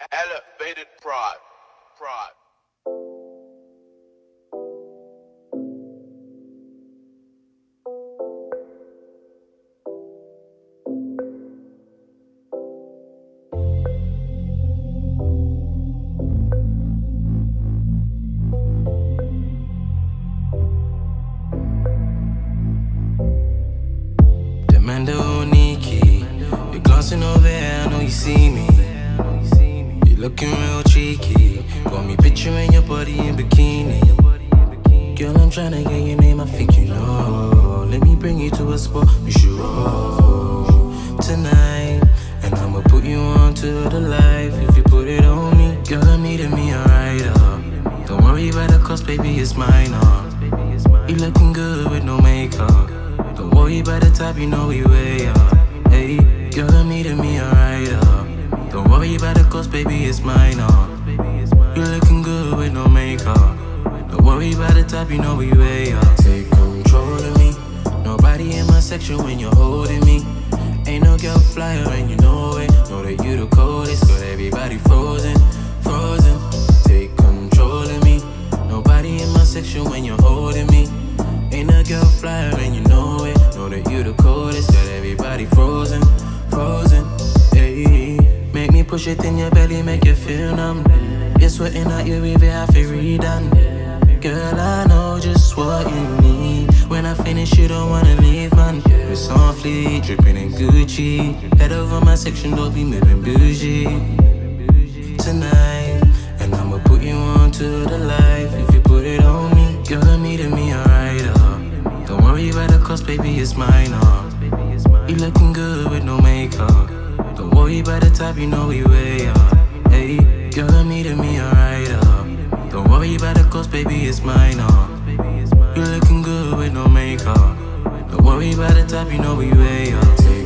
Elevated pride. Pride. The Oniki. You're over here, I know you see me. Looking real cheeky. Got me picturing your body in bikini. Girl, I'm tryna get your name, I think you know. Let me bring you to a spot we should roll tonight. And I'ma put you on to the life if you put it on me. Girl, I'm needing me a ride up. Don't worry about the cost, baby, it's mine. Uh. You looking good with no makeup. Don't worry about the top, you know we way up. The cost, baby, it's mine. Uh. You looking good with no makeup. Don't worry about the top, you know we way up. Take control of me. Nobody in my section when you're holding me. Ain't no girl flyer and you know it. Know that you the coldest, got everybody frozen, frozen. Take control of me. Nobody in my section when you're holding me. Ain't a girl flyer and you push it in your belly, make you feel numb. You're sweating out your river, I feel redone. Girl, I know just what you need. When I finish, you don't wanna leave, man. It's on fleek, dripping in Gucci. Head over my section, don't be moving bougie tonight. And I'ma put you on to the life if you put it on me. Girl, I'm needing me a ride up. Don't worry about the cost, baby, it's mine. Uh. You looking good with no makeup. Worry about the top, you know we way up. Hey, girl, I'm needing me a ride up. Don't worry about the cost, baby, it's mine. Uh. You looking good with no makeup. Don't worry about the top, you know we way up.